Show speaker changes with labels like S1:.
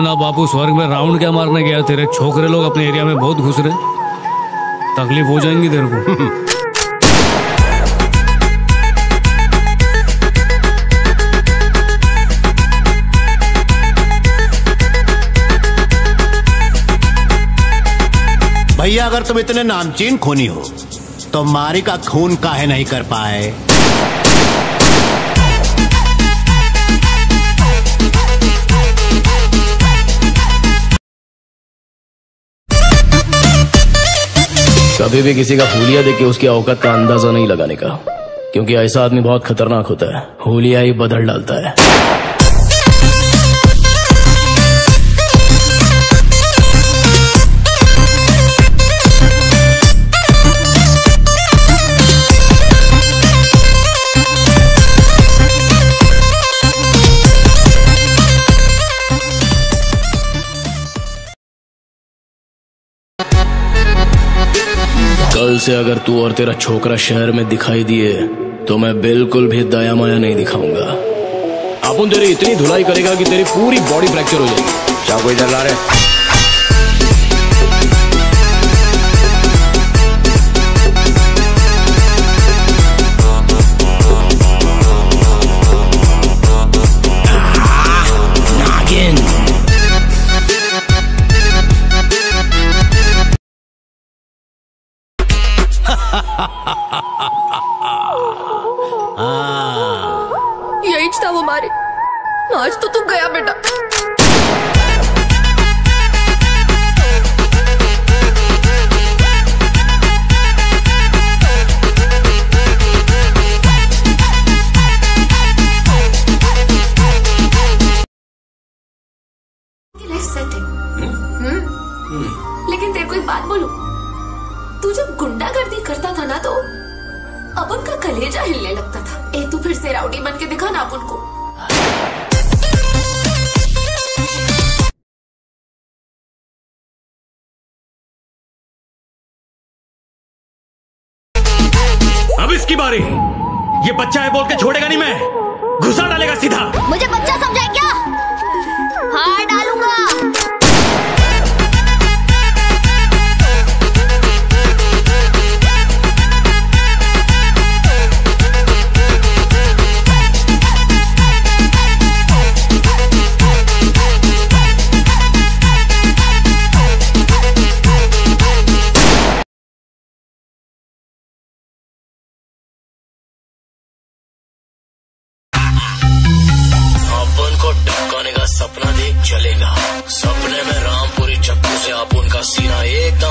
S1: अपना बापू स्वर्ग में राउंड क्या मारने गया? तेरे छोकरे लोग अपने एरिया में बहुत घुस रहे। तकलीफ़ हो जाएँगी तेरे को।
S2: भैया, अगर तुम इतने नामचीन खूनी हो तो मारी का खून काहे नहीं कर पाए?
S3: कभी भी किसी का होलिया देके उसकी औकत का अंदाज़ा नहीं लगाने का। क्योंकि ऐसा आदमी बहुत खतरनाक होता है। होलिया ही बदल डालता है। से अगर तू और तेरा छोकरा शहर में दिखाई दिए तो मैं बिल्कुल भी दया माया नहीं दिखाऊँगा। अपन तेरी इतनी धुलाई करेगा कि तेरी पूरी बॉडी फ्रैक्चर हो जाएगी।
S4: क्या कोई ला रहे।
S5: आज तो तू गया बेटा? लेकिन तेरे को एक बात बोलूँ, तू जब गुंडागर्दी करता था ना तो अपन का कलेजा हिलने लगता था ए, तू फिर से राउडी बन के दिखा ना अपन को
S1: अब इसकी बारी। ये बच्चा है बोल के छोड़ेगा नहीं मैं। घुसा डालेगा सीधा।
S6: मुझे बच्चा समझाए क्या? हाँ डालूँगा।
S3: सपना देख चलेगा। सपने में रामपुरी चक्कू से आप उनका सीना एकदम